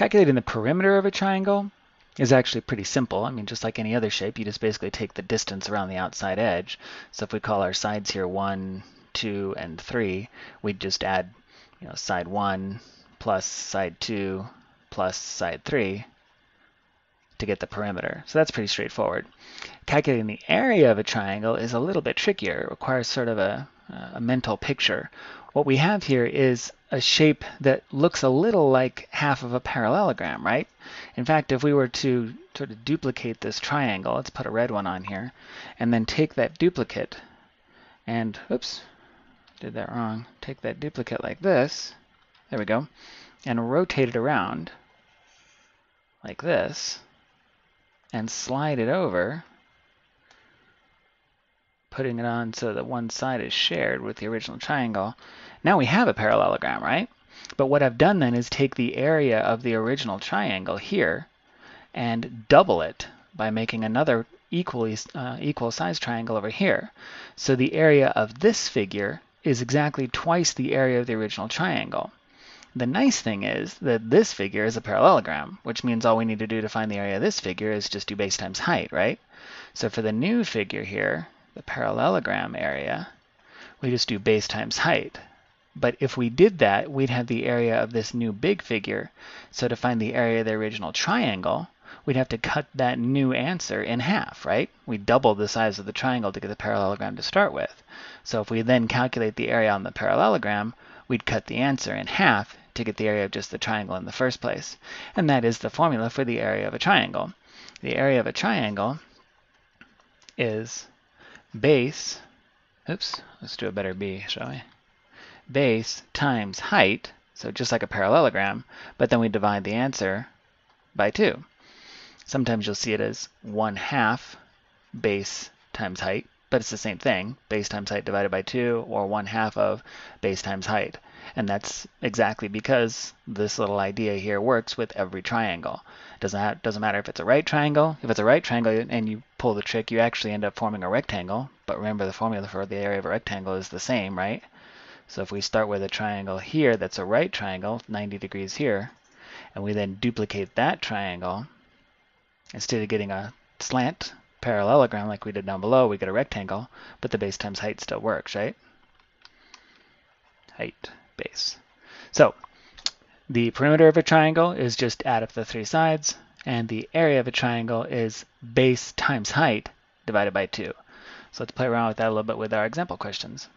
Calculating the perimeter of a triangle is actually pretty simple. I mean, just like any other shape, you just basically take the distance around the outside edge. So if we call our sides here 1, 2, and 3, we'd just add you know, side 1 plus side 2 plus side 3 to get the perimeter. So that's pretty straightforward. Calculating the area of a triangle is a little bit trickier. It requires sort of a, a mental picture. What we have here is a shape that looks a little like half of a parallelogram, right? In fact, if we were to sort of duplicate this triangle, let's put a red one on here, and then take that duplicate and, oops, did that wrong. Take that duplicate like this, there we go, and rotate it around like this, and slide it over, putting it on so that one side is shared with the original triangle. Now we have a parallelogram, right? But what I've done then is take the area of the original triangle here and double it by making another equally uh, equal size triangle over here. So the area of this figure is exactly twice the area of the original triangle. The nice thing is that this figure is a parallelogram, which means all we need to do to find the area of this figure is just do base times height, right? So for the new figure here, the parallelogram area, we just do base times height. But if we did that, we'd have the area of this new big figure. So to find the area of the original triangle, we'd have to cut that new answer in half, right? We double the size of the triangle to get the parallelogram to start with. So if we then calculate the area on the parallelogram, we'd cut the answer in half to get the area of just the triangle in the first place. And that is the formula for the area of a triangle. The area of a triangle is base, oops, let's do a better B, shall we? Base times height, so just like a parallelogram, but then we divide the answer by 2. Sometimes you'll see it as 1 half base times height, but it's the same thing, base times height divided by 2, or 1 half of base times height. And that's exactly because this little idea here works with every triangle. Doesn't have, doesn't matter if it's a right triangle. If it's a right triangle and you pull the trick, you actually end up forming a rectangle. But remember, the formula for the area of a rectangle is the same, right? So if we start with a triangle here that's a right triangle, 90 degrees here, and we then duplicate that triangle, instead of getting a slant parallelogram like we did down below, we get a rectangle, but the base times height still works, right? Height So the perimeter of a triangle is just add up the three sides, and the area of a triangle is base times height divided by 2. So let's play around with that a little bit with our example questions.